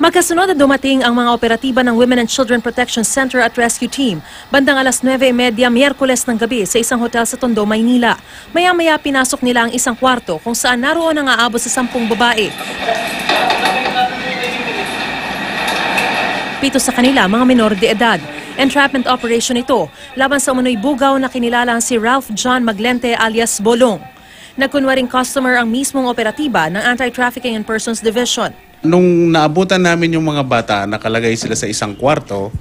Magkasunod na dumating ang mga operatiba ng Women and Children Protection Center at Rescue Team bandang alas 9.30 Miyerkules ng gabi sa isang hotel sa Tondo, Maynila. Maya-maya pinasok nila ang isang kwarto kung saan naroon ang aabot sa sampung babae. Pito sa kanila mga minor de edad. Entrapment operation ito laban sa umunoy bugaw na kinilalang si Ralph John Maglente alias Bolong. Nagkunwaring customer ang mismong operatiba ng Anti-Trafficking and Persons Division. Nung naabutan namin yung mga bata, nakalagay sila sa isang kwarto.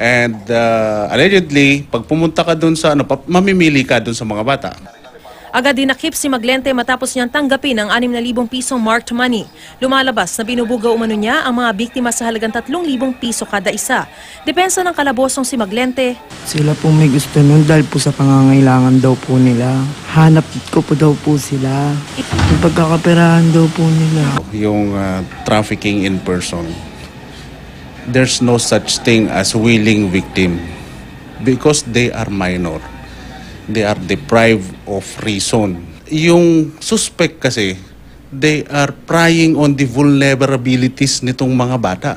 And uh, allegedly, pag pumunta ka dun sa, ano, mamimili ka dun sa mga bata. Agad dinakip si Maglente matapos niyang tanggapin ang 6,000 pisong marked money. Lumalabas na binubugaw umano niya ang mga biktima sa halagang 3,000 piso kada isa. Depensa ng kalabosong si Maglente, Sila po may gusto nun dahil po sa pangangailangan daw po nila. Hanap ko po daw po sila. Yung pagkakaperahan daw po nila. Yung uh, trafficking in person. There's no such thing as willing victim because they are minor. They are deprived of reason. Yung suspect kasi, they are prying on the vulnerabilities nitong mga bata.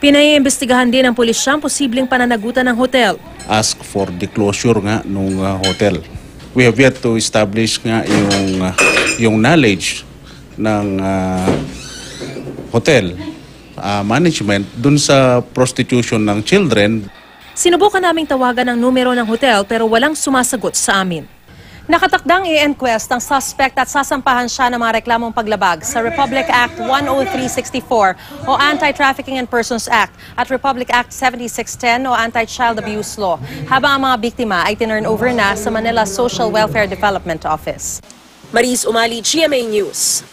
pinaiimbestigahan din ng pulisya ang posibleng pananagutan ng hotel. ask for the closure nga nung uh, hotel. We have yet to establish nga yung uh, yung knowledge ng uh, hotel uh, management dun sa prostitution ng children Sinubukan naming tawagan ang numero ng hotel pero walang sumasagot sa amin. Nakatakdang i-enquest ang suspect at sasampahan siya ng mga reklamong paglabag sa Republic Act 10364 o Anti-Trafficking in Persons Act at Republic Act 7610 o Anti-Child Abuse Law habang ang mga biktima ay tinurn over na sa Manila Social Welfare Development Office. Maris Umali, GMA News.